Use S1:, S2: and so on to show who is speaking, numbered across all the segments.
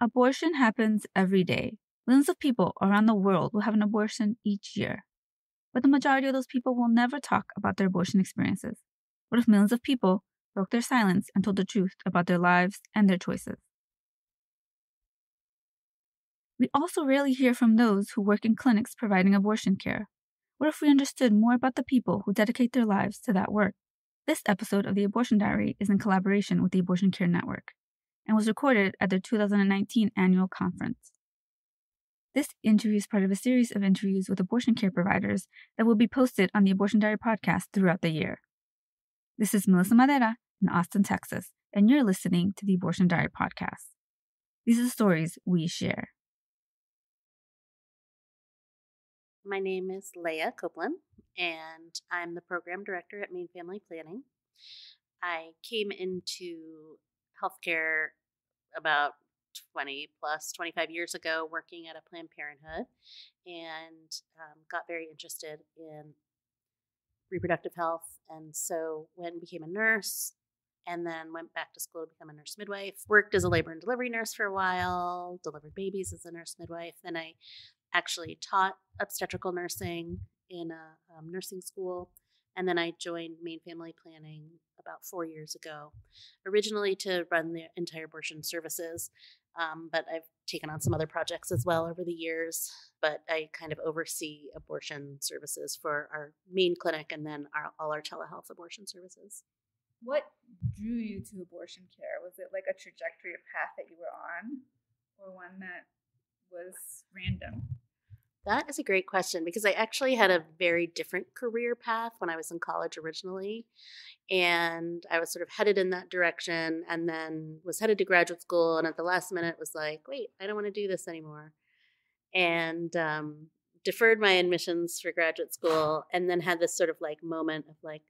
S1: Abortion happens every day. Millions of people around the world will have an abortion each year. But the majority of those people will never talk about their abortion experiences. What if millions of people broke their silence and told the truth about their lives and their choices? We also rarely hear from those who work in clinics providing abortion care. What if we understood more about the people who dedicate their lives to that work? This episode of the Abortion Diary is in collaboration with the Abortion Care Network and was recorded at their 2019 annual conference. This interview is part of a series of interviews with abortion care providers that will be posted on the Abortion Diary podcast throughout the year. This is Melissa Madera in Austin, Texas, and you're listening to the Abortion Diary podcast. These are the stories we share.
S2: My name is Leah Coplon, and I'm the program director at Maine Family Planning. I came into healthcare about 20 plus 25 years ago working at a Planned Parenthood and um, got very interested in reproductive health. And so and became a nurse and then went back to school to become a nurse midwife. Worked as a labor and delivery nurse for a while, delivered babies as a nurse midwife. Then I actually taught obstetrical nursing in a um, nursing school. And then I joined Maine Family Planning about four years ago, originally to run the entire abortion services. Um, but I've taken on some other projects as well over the years. But I kind of oversee abortion services for our main clinic and then our, all our telehealth abortion services.
S3: What drew you to abortion care? Was it like a trajectory of path that you were on, or one that was random?
S2: That is a great question because I actually had a very different career path when I was in college originally. And I was sort of headed in that direction and then was headed to graduate school. And at the last minute was like, wait, I don't want to do this anymore. And um, deferred my admissions for graduate school and then had this sort of like moment of like,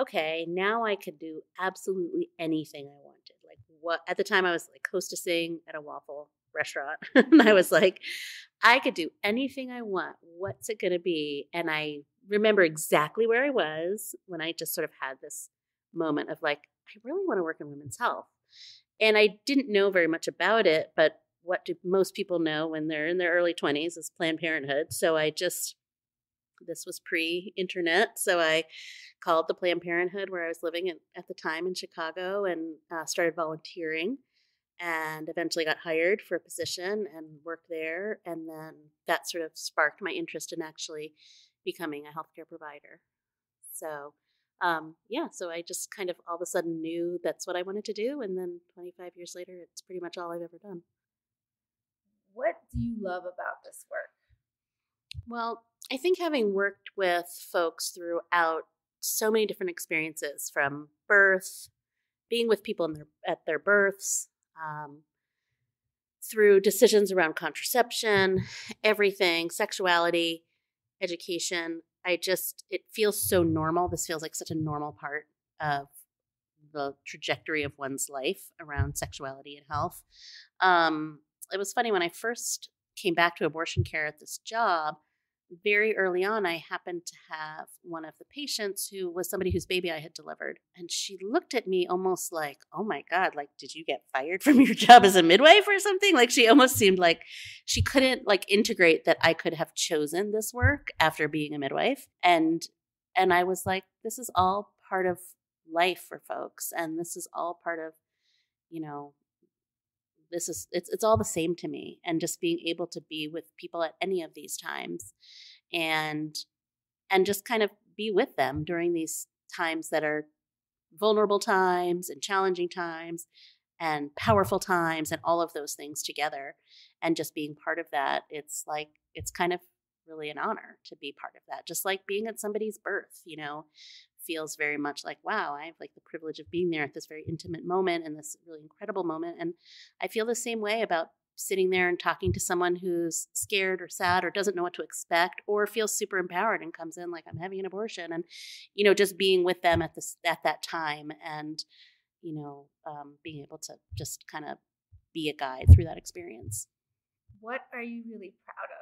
S2: okay, now I could do absolutely anything I wanted. Like what at the time I was like hostessing at a waffle restaurant. and I was like, I could do anything I want. What's it going to be? And I remember exactly where I was when I just sort of had this moment of like, I really want to work in women's health. And I didn't know very much about it, but what do most people know when they're in their early 20s is Planned Parenthood. So I just, this was pre internet. So I called the Planned Parenthood where I was living at, at the time in Chicago and uh, started volunteering and eventually got hired for a position and worked there. And then that sort of sparked my interest in actually becoming a healthcare provider. So, um, yeah, so I just kind of all of a sudden knew that's what I wanted to do. And then 25 years later, it's pretty much all I've ever done.
S3: What do you love about this work?
S2: Well, I think having worked with folks throughout so many different experiences from birth, being with people in their, at their births, um, through decisions around contraception, everything, sexuality, education. I just, it feels so normal. This feels like such a normal part of the trajectory of one's life around sexuality and health. Um, it was funny when I first came back to abortion care at this job very early on, I happened to have one of the patients who was somebody whose baby I had delivered. And she looked at me almost like, oh my God, like, did you get fired from your job as a midwife or something? Like, she almost seemed like she couldn't like integrate that I could have chosen this work after being a midwife. And, and I was like, this is all part of life for folks. And this is all part of, you know, this is it's it's all the same to me and just being able to be with people at any of these times and and just kind of be with them during these times that are vulnerable times and challenging times and powerful times and all of those things together. And just being part of that it's like it's kind of really an honor to be part of that just like being at somebody's birth you know feels very much like, wow, I have like the privilege of being there at this very intimate moment and this really incredible moment. And I feel the same way about sitting there and talking to someone who's scared or sad or doesn't know what to expect or feels super empowered and comes in like I'm having an abortion and you know just being with them at this at that time and you know um, being able to just kind of be a guide through that experience.
S3: What are you really proud of?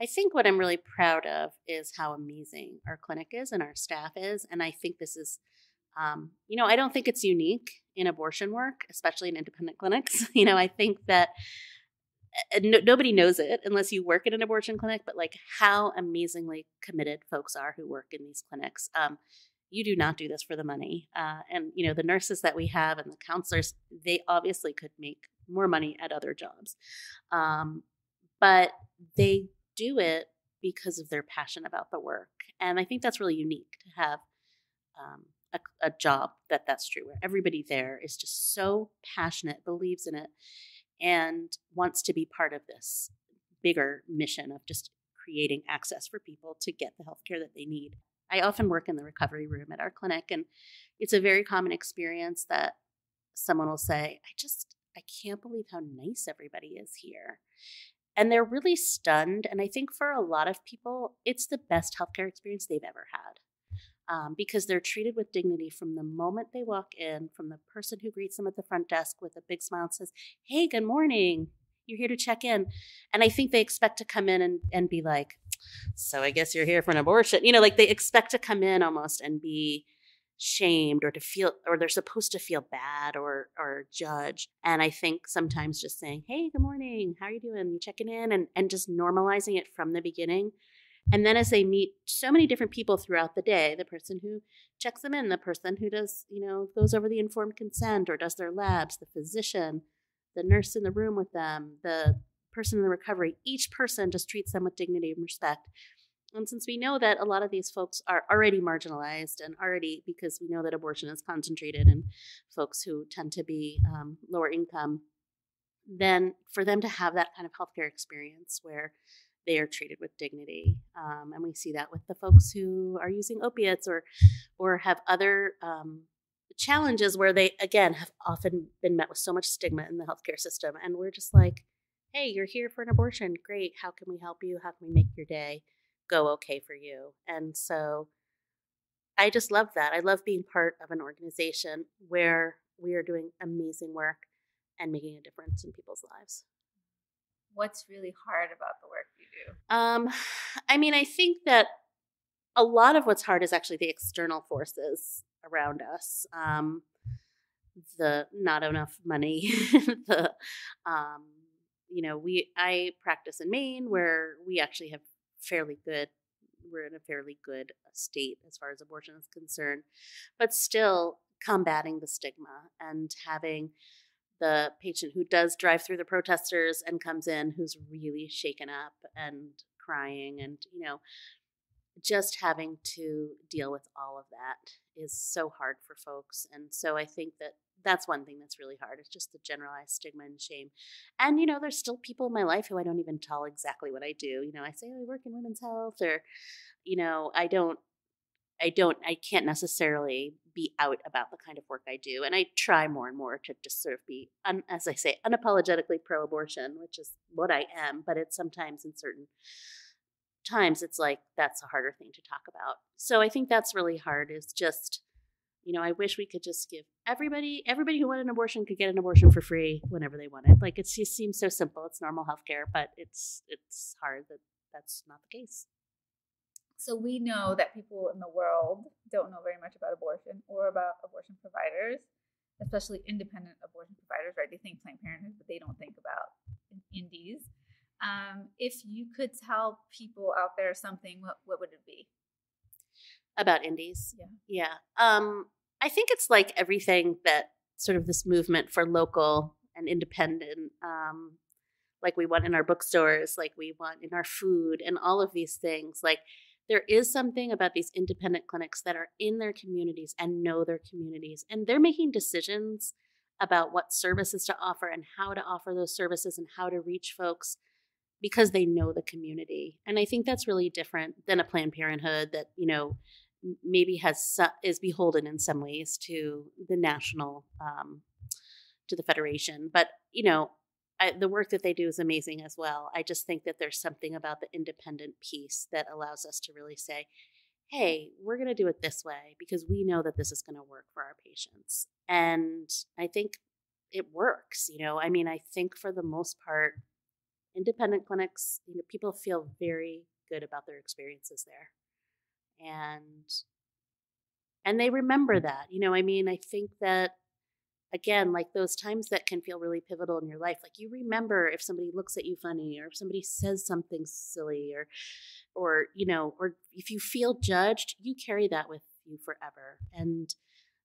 S2: I think what I'm really proud of is how amazing our clinic is and our staff is. And I think this is, um, you know, I don't think it's unique in abortion work, especially in independent clinics. you know, I think that uh, no, nobody knows it unless you work in an abortion clinic, but like how amazingly committed folks are who work in these clinics. Um, you do not do this for the money. Uh, and, you know, the nurses that we have and the counselors, they obviously could make more money at other jobs. Um, but they do it because of their passion about the work. And I think that's really unique to have um, a, a job that that's true, where everybody there is just so passionate, believes in it, and wants to be part of this bigger mission of just creating access for people to get the healthcare that they need. I often work in the recovery room at our clinic, and it's a very common experience that someone will say, I just, I can't believe how nice everybody is here. And they're really stunned. And I think for a lot of people, it's the best healthcare experience they've ever had. Um, because they're treated with dignity from the moment they walk in, from the person who greets them at the front desk with a big smile and says, Hey, good morning. You're here to check in. And I think they expect to come in and, and be like, So I guess you're here for an abortion. You know, like they expect to come in almost and be shamed or to feel or they're supposed to feel bad or or judged. And i think sometimes just saying hey good morning. How are you doing? You checking in? and and just normalizing it from the beginning. And then as they meet so many different people throughout the day the person who checks them in the person who does you know goes over the informed consent or does their labs the physician the nurse in the room with them the person in the recovery each person just treats them with dignity and respect and since we know that a lot of these folks are already marginalized and already, because we know that abortion is concentrated in folks who tend to be um, lower income, then for them to have that kind of healthcare experience where they are treated with dignity, um, and we see that with the folks who are using opiates or or have other um, challenges where they again have often been met with so much stigma in the healthcare system, and we're just like, hey, you're here for an abortion, great. How can we help you? How can we make your day? Go okay for you. And so I just love that. I love being part of an organization where we are doing amazing work and making a difference in people's lives.
S3: What's really hard about the work you
S2: do? Um, I mean, I think that a lot of what's hard is actually the external forces around us. Um, the not enough money, the um, you know, we I practice in Maine where we actually have fairly good we're in a fairly good uh, state as far as abortion is concerned but still combating the stigma and having the patient who does drive through the protesters and comes in who's really shaken up and crying and you know just having to deal with all of that is so hard for folks and so i think that that's one thing that's really hard. It's just the generalized stigma and shame. And, you know, there's still people in my life who I don't even tell exactly what I do. You know, I say oh, I work in women's health or, you know, I don't, I don't, I can't necessarily be out about the kind of work I do. And I try more and more to just sort of be, un, as I say, unapologetically pro abortion, which is what I am. But it's sometimes in certain times, it's like that's a harder thing to talk about. So I think that's really hard is just, you know, I wish we could just give everybody everybody who wanted an abortion could get an abortion for free whenever they wanted. Like it just seems so simple. It's normal healthcare, but it's it's hard that that's not the case.
S3: So we know that people in the world don't know very much about abortion or about abortion providers, especially independent abortion providers, right? They think Planned Parenthood, but they don't think about indies. Um, if you could tell people out there something, what, what would it be?
S2: About indies. Yeah. Yeah. Um, I think it's like everything that sort of this movement for local and independent, um, like we want in our bookstores, like we want in our food, and all of these things. Like there is something about these independent clinics that are in their communities and know their communities, and they're making decisions about what services to offer and how to offer those services and how to reach folks because they know the community. And I think that's really different than a Planned Parenthood that, you know, maybe has is beholden in some ways to the national um, to the federation but you know I, the work that they do is amazing as well. I just think that there's something about the independent piece that allows us to really say hey we're going to do it this way because we know that this is going to work for our patients. And i think it works you know? I mean i think for the most part independent clinics you know people feel very good about their experiences there and and they remember mm. that you know i mean i think that again, like those times that can feel really pivotal in your life, like you remember if somebody looks at you funny or if somebody says something silly or, or, you know, or if you feel judged, you carry that with you forever. And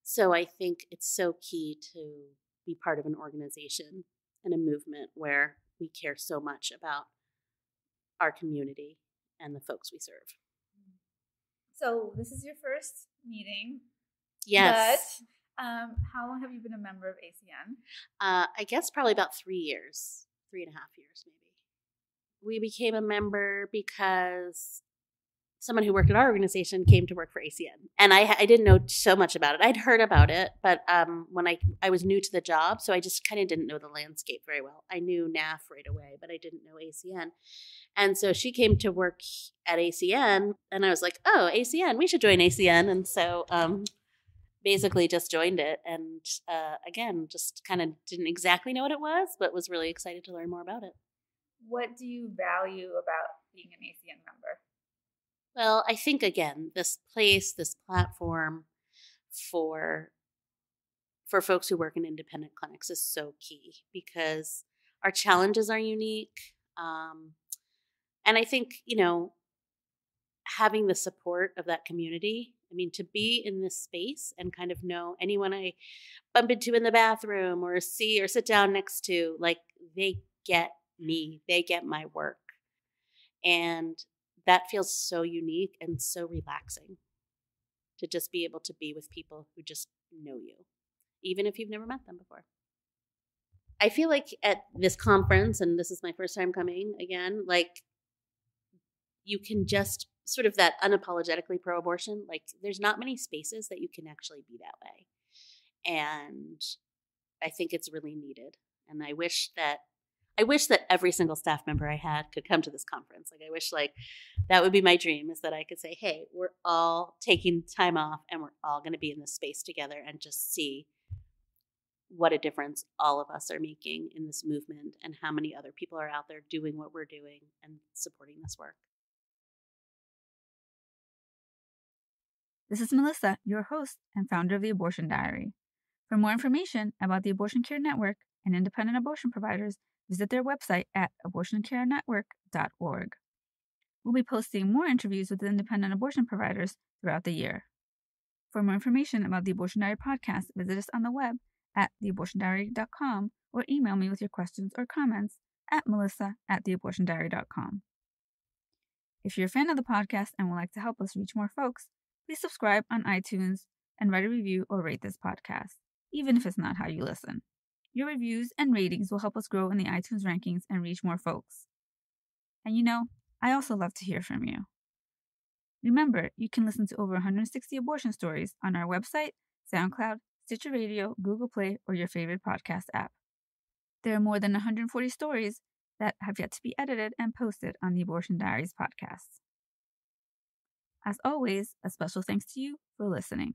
S2: so I think it's so key to be part of an organization and a movement where we care so much about our community and the folks we serve.
S3: So this is your first meeting.
S2: Yes.
S3: But um, how long have you been a member of ACN?
S2: Uh, I guess probably about three years, three and a half years maybe. We became a member because someone who worked at our organization came to work for ACN, and I, I didn't know so much about it. I'd heard about it, but um, when I I was new to the job, so I just kind of didn't know the landscape very well. I knew NAF right away, but I didn't know ACN, and so she came to work at ACN, and I was like, "Oh, ACN, we should join ACN." And so um, basically just joined it and uh, again just kind of didn't exactly know what it was but was really excited to learn more about it
S3: what do you value about being an acn member
S2: well i think again this place this platform for for folks who work in independent clinics is so key because our challenges are unique um, and i think you know having the support of that community I mean, to be in this space and kind of know anyone I bump into in the bathroom or see or sit down next to, like they get me, they get my work. And that feels so unique and so relaxing to just be able to be with people who just know you, even if you've never met them before. I feel like at this conference, and this is my first time coming again, like you can just sort of that unapologetically pro abortion, like there's not many spaces that you can actually be that way. And I think it's really needed. And I wish that I wish that every single staff member I had could come to this conference. Like I wish like that would be my dream is that I could say, "Hey, we're all taking time off and we're all going to be in this space together and just see what a difference all of us are making in this movement and how many other people are out there doing what we're doing and supporting this work."
S1: This is Melissa, your host and founder of the Abortion Diary. For more information about the Abortion Care Network and independent abortion providers, visit their website at abortioncarenetwork.org. We'll be posting more interviews with independent abortion providers throughout the year. For more information about the Abortion Diary podcast, visit us on the web at theabortiondiary.com or email me with your questions or comments at melissa at theabortiondiary.com. If you're a fan of the podcast and would like to help us reach more folks, please subscribe on iTunes and write a review or rate this podcast, even if it's not how you listen. Your reviews and ratings will help us grow in the iTunes rankings and reach more folks. And you know, I also love to hear from you. Remember, you can listen to over 160 abortion stories on our website, SoundCloud, Stitcher Radio, Google Play, or your favorite podcast app. There are more than 140 stories that have yet to be edited and posted on the Abortion Diaries podcast. As always, a special thanks to you for listening.